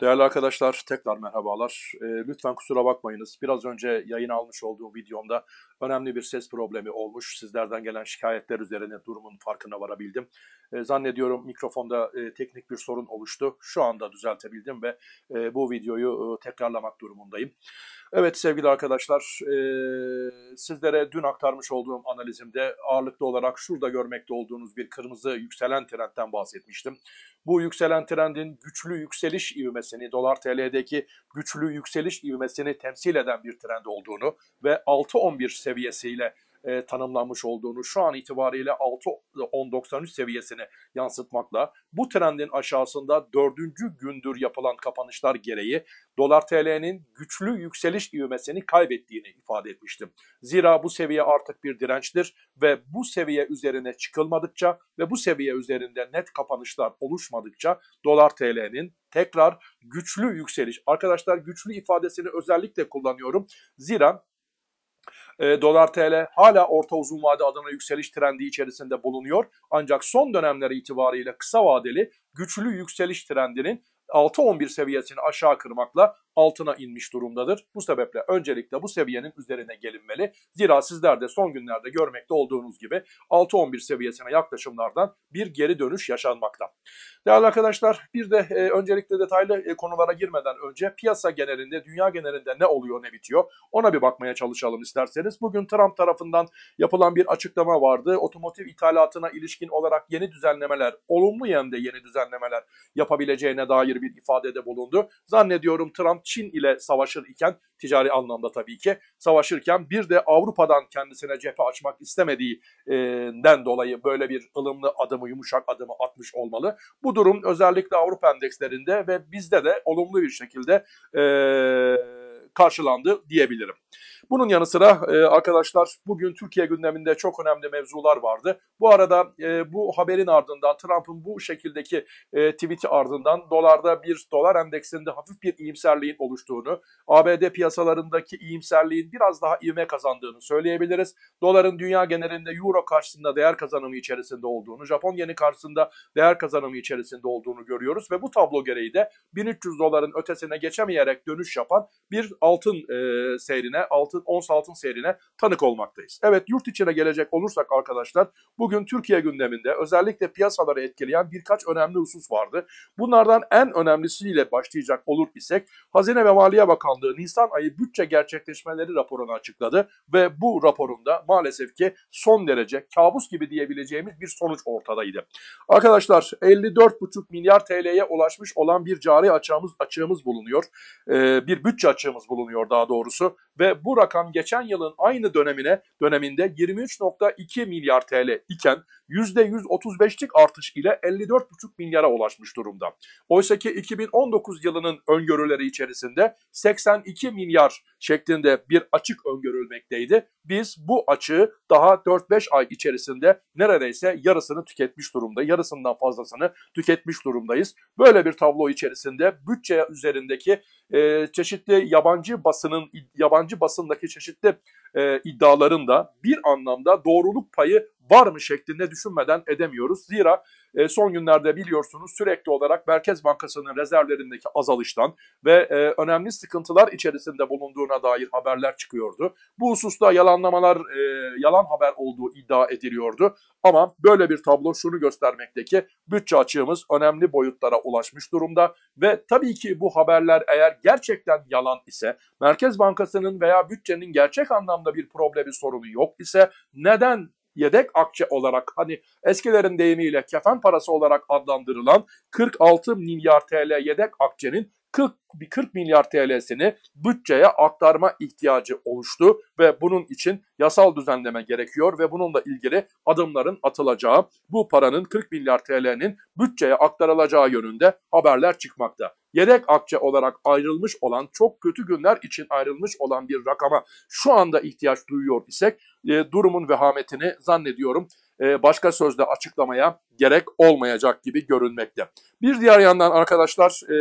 Değerli arkadaşlar tekrar merhabalar. E, lütfen kusura bakmayınız. Biraz önce yayın almış olduğum videomda önemli bir ses problemi olmuş. Sizlerden gelen şikayetler üzerine durumun farkına varabildim. E, zannediyorum mikrofonda e, teknik bir sorun oluştu. Şu anda düzeltebildim ve e, bu videoyu e, tekrarlamak durumundayım. Evet sevgili arkadaşlar, e, sizlere dün aktarmış olduğum analizimde ağırlıklı olarak şurada görmekte olduğunuz bir kırmızı yükselen trendten bahsetmiştim. Bu yükselen trendin güçlü yükseliş ivmesini, dolar TL'deki güçlü yükseliş ivmesini temsil eden bir trend olduğunu ve 6.11 seviyesiyle e, tanımlanmış olduğunu şu an itibariyle 6.10.93 seviyesini yansıtmakla bu trendin aşağısında dördüncü gündür yapılan kapanışlar gereği dolar TL'nin güçlü yükseliş ivmesini kaybettiğini ifade etmiştim. Zira bu seviye artık bir dirençtir ve bu seviye üzerine çıkılmadıkça ve bu seviye üzerinde net kapanışlar oluşmadıkça dolar TL'nin tekrar güçlü yükseliş. Arkadaşlar güçlü ifadesini özellikle kullanıyorum. Zira e, dolar TL hala orta uzun vade adına yükseliş trendi içerisinde bulunuyor. Ancak son dönemler itibariyle kısa vadeli güçlü yükseliş trendinin 6.11 seviyesini aşağı kırmakla altına inmiş durumdadır. Bu sebeple öncelikle bu seviyenin üzerine gelinmeli. Zira sizler de son günlerde görmekte olduğunuz gibi 6.11 seviyesine yaklaşımlardan bir geri dönüş yaşanmakta. Değerli arkadaşlar bir de e, öncelikle detaylı e, konulara girmeden önce piyasa genelinde, dünya genelinde ne oluyor ne bitiyor ona bir bakmaya çalışalım isterseniz. Bugün Trump tarafından yapılan bir açıklama vardı. Otomotiv ithalatına ilişkin olarak yeni düzenlemeler, olumlu yönde yeni düzenlemeler yapabileceğine dair bir ifadede bulundu. Zannediyorum Trump Çin ile savaşır iken ticari anlamda tabii ki savaşırken bir de Avrupa'dan kendisine cephe açmak istemediğinden dolayı böyle bir ılımlı adımı, yumuşak adımı atmış olmalı. Bu durum özellikle Avrupa endekslerinde ve bizde de olumlu bir şekilde e, karşılandı diyebilirim. Bunun yanı sıra e, arkadaşlar bugün Türkiye gündeminde çok önemli mevzular vardı. Bu arada e, bu haberin ardından Trump'ın bu şekildeki e, tweet'i ardından dolarda bir dolar endeksinde hafif bir iyimserliğin oluştuğunu, ABD piyasalarındaki iyimserliğin biraz daha ivme kazandığını söyleyebiliriz. Doların dünya genelinde euro karşısında değer kazanımı içerisinde olduğunu, Japon yeni karşısında değer kazanımı içerisinde olduğunu görüyoruz ve bu tablo gereği de 1300 doların ötesine geçemeyerek dönüş yapan bir altın e, seyrine, altın altın, ons altın seyrine tanık olmaktayız. Evet yurt içine gelecek olursak arkadaşlar bugün Türkiye gündeminde özellikle piyasaları etkileyen birkaç önemli husus vardı. Bunlardan en önemlisiyle başlayacak olur isek Hazine ve Maliye Bakanlığı Nisan ayı bütçe gerçekleşmeleri raporunu açıkladı ve bu raporunda maalesef ki son derece kabus gibi diyebileceğimiz bir sonuç ortadaydı. Arkadaşlar 54,5 milyar TL'ye ulaşmış olan bir cari açığımız, açığımız bulunuyor. Ee, bir bütçe açığımız bulunuyor daha doğrusu ve bu rakam geçen yılın aynı dönemine döneminde 23.2 milyar TL iken %135'lik artış ile 54,5 milyara ulaşmış durumda. Oysa ki 2019 yılının öngörüleri içerisinde 82 milyar şeklinde bir açık öngörülmekteydi. Biz bu açığı daha 4-5 ay içerisinde neredeyse yarısını tüketmiş durumda, yarısından fazlasını tüketmiş durumdayız. Böyle bir tablo içerisinde bütçe üzerindeki e, çeşitli yabancı basının yabancı basındaki çeşitli e, iddiaların bir anlamda doğruluk payı var mı şeklinde düşünmeden edemiyoruz. Zira e, son günlerde biliyorsunuz sürekli olarak Merkez Bankası'nın rezervlerindeki azalıştan ve e, önemli sıkıntılar içerisinde bulunduğuna dair haberler çıkıyordu. Bu hususta yalanlamalar, e, yalan haber olduğu iddia ediliyordu. Ama böyle bir tablo şunu göstermekte ki bütçe açığımız önemli boyutlara ulaşmış durumda ve tabii ki bu haberler eğer gerçekten yalan ise Merkez Bankası'nın veya bütçenin gerçek anlamda bir problemi sorunu yok ise neden yedek akçe olarak hani eskilerin deyimiyle kefen parası olarak adlandırılan 46 milyar TL yedek akçenin 40, 40 milyar TL'sini bütçeye aktarma ihtiyacı oluştu ve bunun için yasal düzenleme gerekiyor ve bununla ilgili adımların atılacağı, bu paranın 40 milyar TL'nin bütçeye aktarılacağı yönünde haberler çıkmakta. Yedek akçe olarak ayrılmış olan, çok kötü günler için ayrılmış olan bir rakama şu anda ihtiyaç duyuyor isek e, durumun vehametini zannediyorum e, başka sözle açıklamaya gerek olmayacak gibi görünmekte. Bir diğer yandan arkadaşlar e,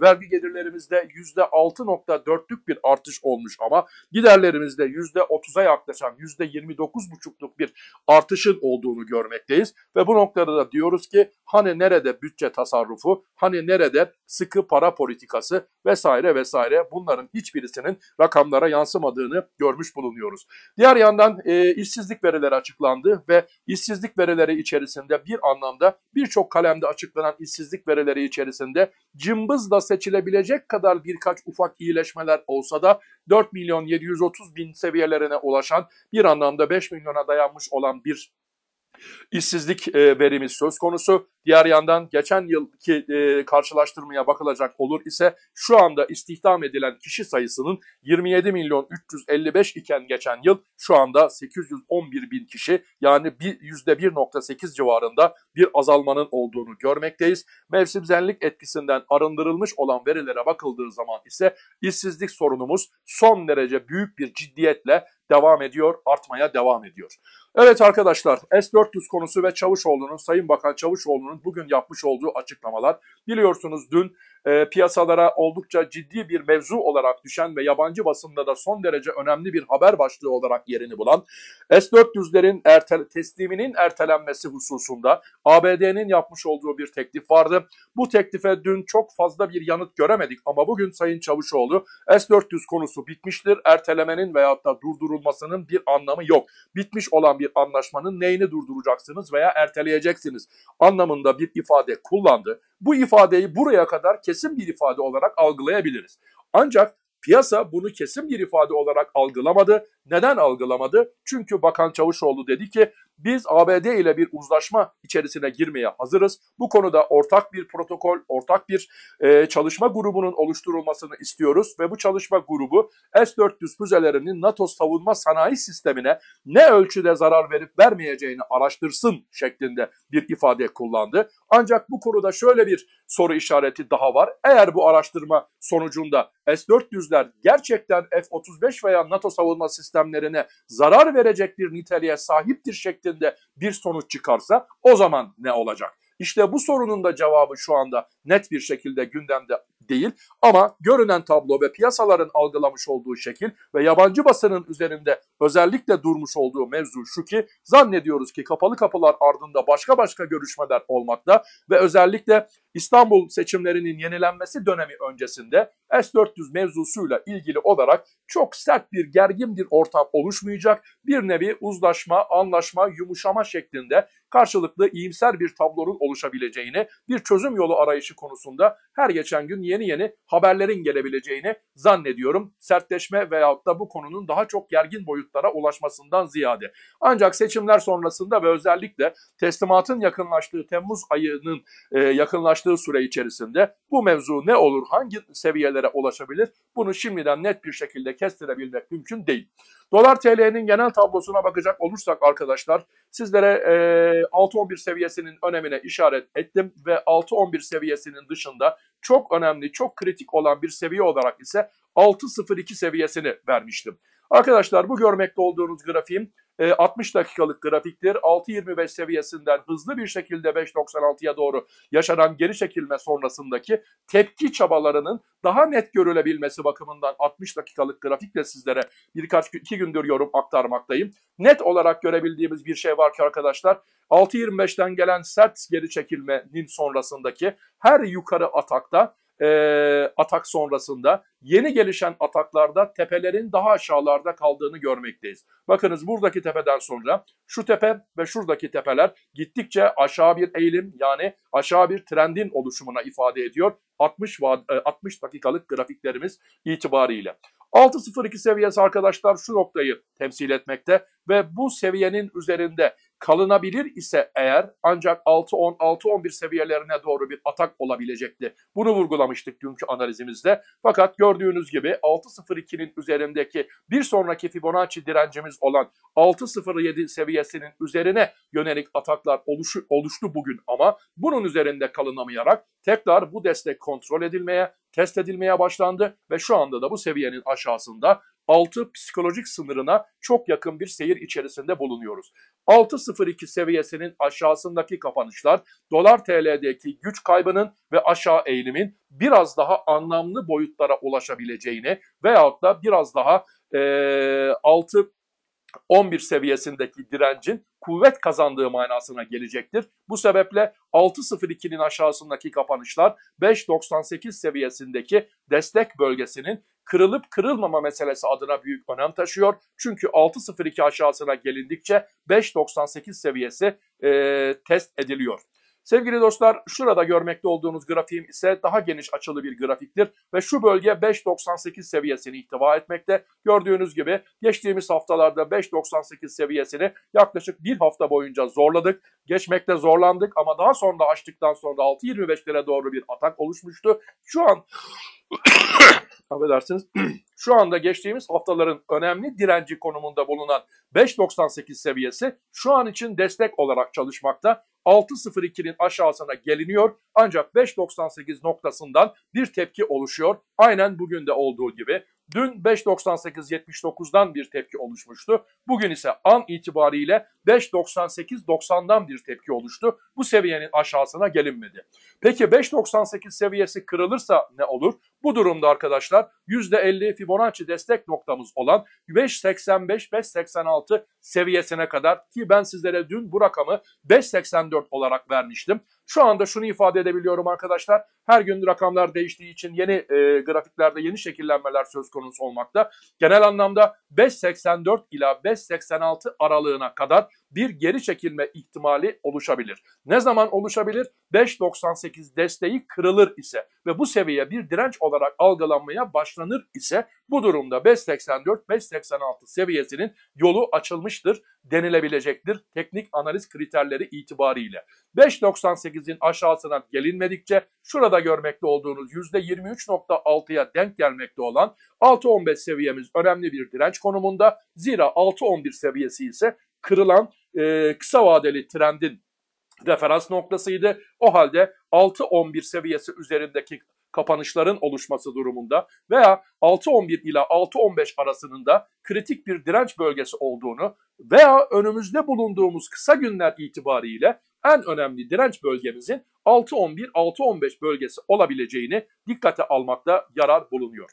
vergi gelirlerimizde %6.4'lük bir artış olmuş ama giderlerimizde %30'a yaklaşan %29.5'luk bir artışın olduğunu görmekteyiz. Ve bu noktada da diyoruz ki hani nerede bütçe tasarrufu, hani nerede sıkı para politikası vesaire vesaire bunların hiçbirisinin rakamlara yansımadığını görmüş bulunuyoruz. Diğer yandan e, işsizlik verileri açıklandı ve işsizlik verileri içerisinde bir anlamda birçok kalemde açıklanan işsizlik verileri içerisinde cımbızla seçilebilecek kadar birkaç ufak iyileşmeler olsa da 4 milyon 730 bin seviyelerine ulaşan bir anlamda 5 milyona dayanmış olan bir işsizlik e, verimiz söz konusu. Diğer yandan geçen yılki e, karşılaştırmaya bakılacak olur ise şu anda istihdam edilen kişi sayısının 27 milyon 355 iken geçen yıl şu anda 811 bin kişi yani bir, %1.8 civarında bir azalmanın olduğunu görmekteyiz. Mevsimsellik etkisinden arındırılmış olan verilere bakıldığı zaman ise işsizlik sorunumuz son derece büyük bir ciddiyetle devam ediyor, artmaya devam ediyor. Evet arkadaşlar S-400 konusu ve Çavuşoğlu'nun, Sayın Bakan Çavuşoğlu'nun bugün yapmış olduğu açıklamalar. Biliyorsunuz dün e, piyasalara oldukça ciddi bir mevzu olarak düşen ve yabancı basında da son derece önemli bir haber başlığı olarak yerini bulan S-400'lerin ertel tesliminin ertelenmesi hususunda ABD'nin yapmış olduğu bir teklif vardı. Bu teklife dün çok fazla bir yanıt göremedik ama bugün Sayın Çavuşoğlu S-400 konusu bitmiştir. Ertelemenin veyahut da durdurulmasının bir anlamı yok. Bitmiş olan bir anlaşmanın neyini durduracaksınız veya erteleyeceksiniz anlamında bir ifade kullandı. Bu ifadeyi buraya kadar kesin bir ifade olarak algılayabiliriz. Ancak piyasa bunu kesin bir ifade olarak algılamadı. Neden algılamadı? Çünkü Bakan Çavuşoğlu dedi ki biz ABD ile bir uzlaşma içerisine girmeye hazırız. Bu konuda ortak bir protokol, ortak bir e, çalışma grubunun oluşturulmasını istiyoruz ve bu çalışma grubu S-400 füzelerinin NATO savunma sanayi sistemine ne ölçüde zarar verip vermeyeceğini araştırsın şeklinde bir ifade kullandı. Ancak bu konuda şöyle bir soru işareti daha var. Eğer bu araştırma sonucunda S-400'ler gerçekten F-35 veya NATO savunma sistemlerine zarar verecek bir niteliğe sahiptir şeklinde bir sonuç çıkarsa o zaman ne olacak? İşte bu sorunun da cevabı şu anda net bir şekilde gündemde değil ama görünen tablo ve piyasaların algılamış olduğu şekil ve yabancı basının üzerinde özellikle durmuş olduğu mevzu şu ki zannediyoruz ki kapalı kapılar ardında başka başka görüşmeler olmakta ve özellikle İstanbul seçimlerinin yenilenmesi dönemi öncesinde S-400 mevzusuyla ilgili olarak çok sert bir gergin bir ortam oluşmayacak. Bir nevi uzlaşma, anlaşma, yumuşama şeklinde karşılıklı iyimser bir tablonun oluşabileceğini, bir çözüm yolu arayışı konusunda her geçen gün yeni yeni haberlerin gelebileceğini zannediyorum. Sertleşme veyahut da bu konunun daha çok gergin boyutlara ulaşmasından ziyade. Ancak seçimler sonrasında ve özellikle teslimatın yakınlaştığı Temmuz ayının e, yakınlaştığı süre içerisinde bu mevzu ne olur, hangi seviyelere ulaşabilir bunu şimdiden net bir şekilde kestirebilmek mümkün değil. Dolar TL'nin genel tablosuna bakacak olursak arkadaşlar sizlere e, 6.11 seviyesinin önemine işaret ettim ve 6.11 seviyesinin dışında çok önemli, çok kritik olan bir seviye olarak ise 6.02 seviyesini vermiştim. Arkadaşlar bu görmekte olduğunuz grafiğim 60 e, dakikalık grafiktir. 6.25 seviyesinden hızlı bir şekilde 5.96'ya doğru yaşanan geri çekilme sonrasındaki tepki çabalarının daha net görülebilmesi bakımından 60 dakikalık grafikle sizlere birkaç iki gündür yorum aktarmaktayım. Net olarak görebildiğimiz bir şey var ki arkadaşlar 6.25'ten gelen sert geri çekilmenin sonrasındaki her yukarı atakta e, atak sonrasında yeni gelişen ataklarda tepelerin daha aşağılarda kaldığını görmekteyiz. Bakınız buradaki tepeden sonra şu tepe ve şuradaki tepeler gittikçe aşağı bir eğilim yani aşağı bir trendin oluşumuna ifade ediyor. 60 60 dakikalık grafiklerimiz itibariyle. 6.02 seviyesi arkadaşlar şu noktayı temsil etmekte ve bu seviyenin üzerinde kalınabilir ise eğer ancak 6-10, 6-11 seviyelerine doğru bir atak olabilecekti. Bunu vurgulamıştık dünkü analizimizde. Fakat gördüğünüz gibi 6.02'nin üzerindeki bir sonraki Fibonacci direncimiz olan 6.07 seviyesinin üzerine yönelik ataklar oluşu, oluştu bugün ama bunun üzerinde kalınamayarak tekrar bu destek kontrol edilmeye, test edilmeye başlandı ve şu anda da bu seviyenin aşağısında 6 psikolojik sınırına çok yakın bir seyir içerisinde bulunuyoruz. 6.02 seviyesinin aşağısındaki kapanışlar dolar TL'deki güç kaybının ve aşağı eğilimin biraz daha anlamlı boyutlara ulaşabileceğini veyahut da biraz daha e, 6 11 seviyesindeki direncin kuvvet kazandığı manasına gelecektir. Bu sebeple 6.02'nin aşağısındaki kapanışlar 5.98 seviyesindeki destek bölgesinin kırılıp kırılmama meselesi adına büyük önem taşıyor. Çünkü 6.02 aşağısına gelindikçe 5.98 seviyesi e, test ediliyor. Sevgili dostlar şurada görmekte olduğunuz grafiğim ise daha geniş açılı bir grafiktir ve şu bölge 5.98 seviyesini ihtiva etmekte. Gördüğünüz gibi geçtiğimiz haftalarda 5.98 seviyesini yaklaşık bir hafta boyunca zorladık. Geçmekte zorlandık ama daha sonra açtıktan sonra 6.25'lere doğru bir atak oluşmuştu. Şu an affedersiniz şu anda geçtiğimiz haftaların önemli direnci konumunda bulunan 5.98 seviyesi şu an için destek olarak çalışmakta. 6.02'nin aşağısına geliniyor ancak 5.98 noktasından bir tepki oluşuyor. Aynen bugün de olduğu gibi. Dün 5.98-79'dan bir tepki oluşmuştu. Bugün ise an itibariyle 5.98-90'dan bir tepki oluştu. Bu seviyenin aşağısına gelinmedi. Peki 5.98 seviyesi kırılırsa ne olur? Bu durumda arkadaşlar %50 Fibonacci destek noktamız olan 5.85-5.86 seviyesine kadar ki ben sizlere dün bu rakamı 5.84 olarak vermiştim. Şu anda şunu ifade edebiliyorum arkadaşlar. Her gün rakamlar değiştiği için yeni e, grafiklerde yeni şekillenmeler söz konusu olmakta. Genel anlamda 5.84 ila 5.86 aralığına kadar bir geri çekilme ihtimali oluşabilir. Ne zaman oluşabilir? 5.98 desteği kırılır ise ve bu seviye bir direnç olarak algılanmaya başlanır ise bu durumda 5.84-5.86 seviyesinin yolu açılmıştır denilebilecektir teknik analiz kriterleri itibariyle. 5.98'in aşağısına gelinmedikçe şurada görmekte olduğunuz %23.6'ya denk gelmekte olan 6.15 seviyemiz önemli bir direnç konumunda. Zira 6.11 seviyesi ise kırılan e, kısa vadeli trendin referans noktasıydı. O halde 6.11 seviyesi üzerindeki kapanışların oluşması durumunda veya 6.11 ila 6.15 arasının da kritik bir direnç bölgesi olduğunu veya önümüzde bulunduğumuz kısa günler itibariyle en önemli direnç bölgemizin 6.11-6.15 bölgesi olabileceğini dikkate almakta yarar bulunuyor.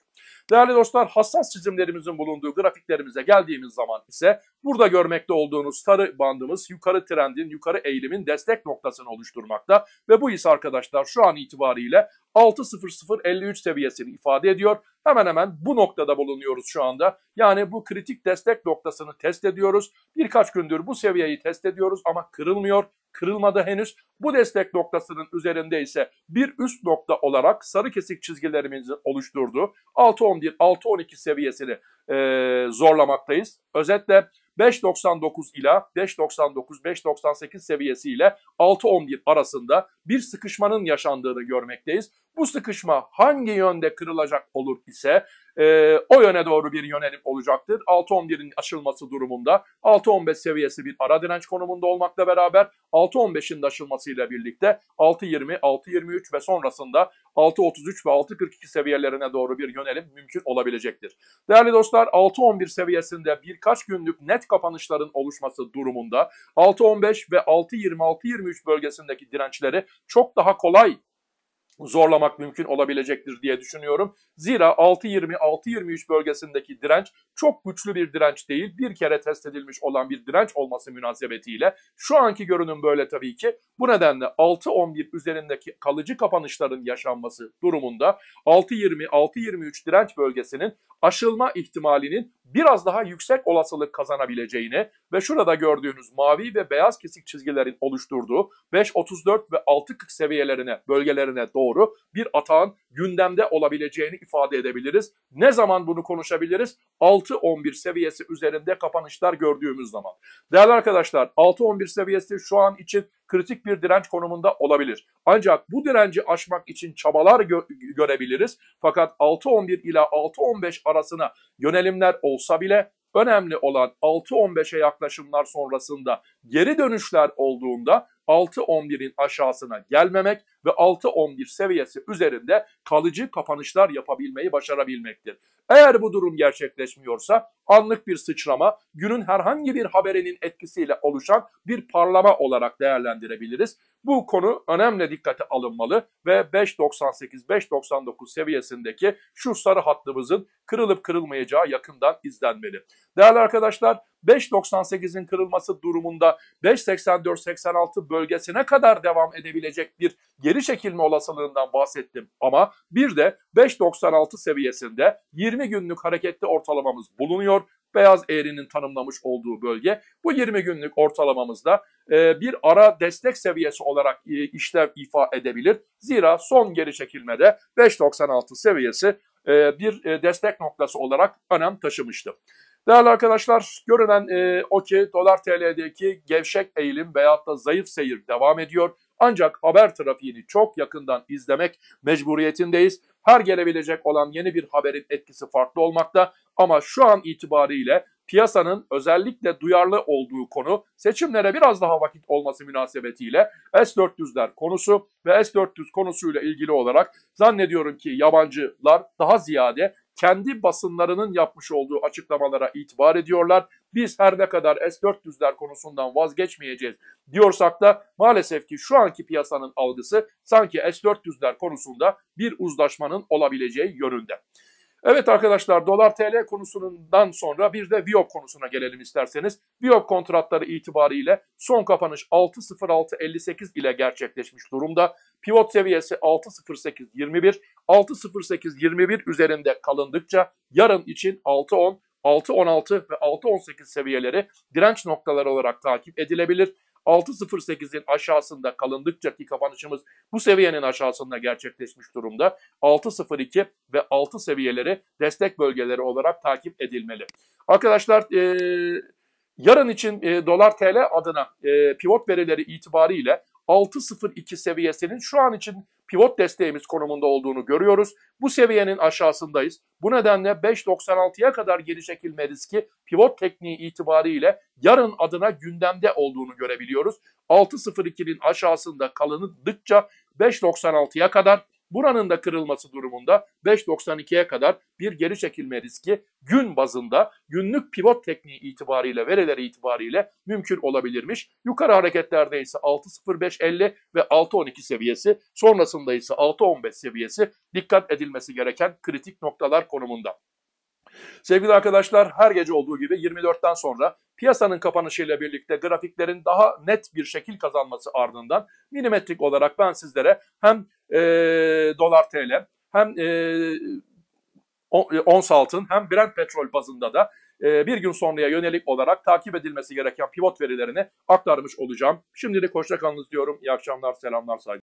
Değerli dostlar hassas çizimlerimizin bulunduğu grafiklerimize geldiğimiz zaman ise burada görmekte olduğunuz sarı bandımız yukarı trendin, yukarı eğilimin destek noktasını oluşturmakta ve bu ise arkadaşlar şu an itibariyle 6.0053 seviyesini ifade ediyor. Hemen hemen bu noktada bulunuyoruz şu anda. Yani bu kritik destek noktasını test ediyoruz. Birkaç gündür bu seviyeyi test ediyoruz ama kırılmıyor kırılmadı henüz. Bu destek noktasının üzerinde ise bir üst nokta olarak sarı kesik çizgilerimizin oluşturduğu 6.11-6.12 seviyesini e, zorlamaktayız. Özetle 5.99 ila 5.99-5.98 seviyesi ile 6.11 arasında bir sıkışmanın yaşandığını görmekteyiz. Bu sıkışma hangi yönde kırılacak olur ise e, o yöne doğru bir yönelim olacaktır. 6.11'in aşılması durumunda 6.15 seviyesi bir ara direnç konumunda olmakla beraber 6.15'in de aşılmasıyla birlikte 6.20, 6.23 ve sonrasında 6.33 ve 6.42 seviyelerine doğru bir yönelim mümkün olabilecektir. Değerli dostlar 6.11 seviyesinde birkaç günlük net kapanışların oluşması durumunda 6.15 ve 6.20, 6.23 bölgesindeki dirençleri çok daha kolay zorlamak mümkün olabilecektir diye düşünüyorum. Zira 6.20-6.23 bölgesindeki direnç çok güçlü bir direnç değil. Bir kere test edilmiş olan bir direnç olması münasebetiyle şu anki görünüm böyle tabii ki. Bu nedenle 6.11 üzerindeki kalıcı kapanışların yaşanması durumunda 6.20-6.23 direnç bölgesinin aşılma ihtimalinin biraz daha yüksek olasılık kazanabileceğini ve şurada gördüğünüz mavi ve beyaz kesik çizgilerin oluşturduğu 5.34 ve 6.40 seviyelerine, bölgelerine doğru bir atağın gündemde olabileceğini ifade edebiliriz. Ne zaman bunu konuşabiliriz? 6.11 seviyesi üzerinde kapanışlar gördüğümüz zaman. Değerli arkadaşlar 6.11 seviyesi şu an için kritik bir direnç konumunda olabilir. Ancak bu direnci aşmak için çabalar gö görebiliriz. Fakat 6.11 ila 6.15 arasına yönelimler olsa bile önemli olan 6.15'e yaklaşımlar sonrasında geri dönüşler olduğunda 6.11'in aşağısına gelmemek ve 6.11 seviyesi üzerinde kalıcı kapanışlar yapabilmeyi başarabilmektir. Eğer bu durum gerçekleşmiyorsa anlık bir sıçrama günün herhangi bir haberinin etkisiyle oluşan bir parlama olarak değerlendirebiliriz. Bu konu önemli dikkate alınmalı ve 5.98-5.99 seviyesindeki şu sarı hattımızın kırılıp kırılmayacağı yakından izlenmeli. Değerli arkadaşlar 5.98'in kırılması durumunda 5.84-86 bölgesine kadar devam edebilecek bir geri çekilme olasılığından bahsettim. Ama bir de 5.96 seviyesinde 20 günlük hareketli ortalamamız bulunuyor. Beyaz eğrinin tanımlamış olduğu bölge. Bu 20 günlük ortalamamızda e, bir ara destek seviyesi olarak e, işlev ifa edebilir. Zira son geri çekilmede 5.96 seviyesi e, bir e, destek noktası olarak önem taşımıştı. Değerli arkadaşlar görünen e, o ki dolar TL'deki gevşek eğilim veyahut da zayıf seyir devam ediyor. Ancak haber trafiğini çok yakından izlemek mecburiyetindeyiz. Her gelebilecek olan yeni bir haberin etkisi farklı olmakta ama şu an itibariyle piyasanın özellikle duyarlı olduğu konu seçimlere biraz daha vakit olması münasebetiyle S-400'ler konusu ve S-400 konusuyla ilgili olarak zannediyorum ki yabancılar daha ziyade kendi basınlarının yapmış olduğu açıklamalara itibar ediyorlar. Biz her ne kadar S-400'ler konusundan vazgeçmeyeceğiz diyorsak da maalesef ki şu anki piyasanın algısı sanki S-400'ler konusunda bir uzlaşmanın olabileceği yönünde. Evet arkadaşlar dolar TL konusundan sonra bir de Viyop konusuna gelelim isterseniz. Viyop kontratları itibariyle son kapanış 6.06.58 ile gerçekleşmiş durumda. Pivot seviyesi 6.08.21, 6.08.21 üzerinde kalındıkça yarın için 6.10, 6.16 ve 6.18 seviyeleri direnç noktaları olarak takip edilebilir. 6.08'in aşağısında kalındıkça ki kapanışımız bu seviyenin aşağısında gerçekleşmiş durumda. 6.02 ve 6 seviyeleri destek bölgeleri olarak takip edilmeli. Arkadaşlar e, yarın için e, dolar TL adına e, pivot verileri itibariyle 6.02 seviyesinin şu an için pivot desteğimiz konumunda olduğunu görüyoruz. Bu seviyenin aşağısındayız. Bu nedenle 5.96'ya kadar geri çekilme riski pivot tekniği itibariyle yarın adına gündemde olduğunu görebiliyoruz. 6.02'nin aşağısında kalındıkça 5.96'ya kadar Buranın da kırılması durumunda 5.92'ye kadar bir geri çekilme riski gün bazında günlük pivot tekniği itibariyle verileri itibariyle mümkün olabilirmiş. Yukarı hareketlerde ise 6.05.50 ve 6.12 seviyesi sonrasında ise 6.15 seviyesi dikkat edilmesi gereken kritik noktalar konumunda. Sevgili arkadaşlar her gece olduğu gibi 24'ten sonra piyasanın kapanışıyla birlikte grafiklerin daha net bir şekil kazanması ardından milimetrik olarak ben sizlere hem e, dolar TL hem e, ons altın hem Brent petrol bazında da e, bir gün sonraya yönelik olarak takip edilmesi gereken pivot verilerini aktarmış olacağım. Şimdilik hoşçakalınız diyorum. İyi akşamlar, selamlar, saygılar.